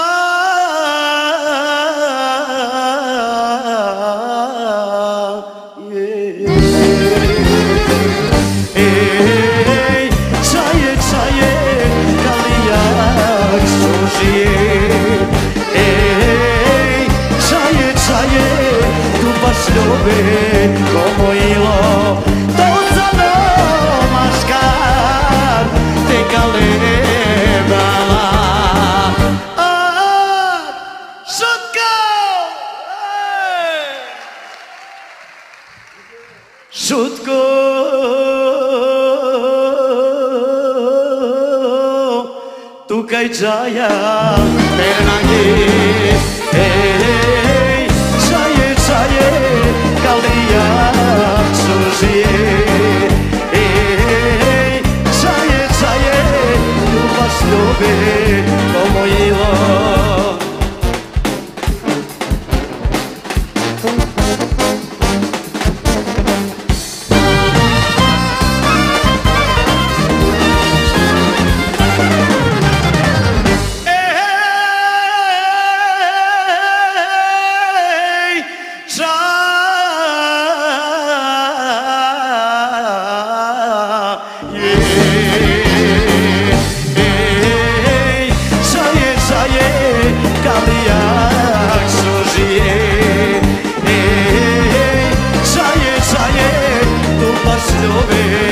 E E ej saje saje da li ja što žije ej saje saje tu baš dobro bilo Σουτκο του καϊτζάια περναγεί ε, ε, ε. llover.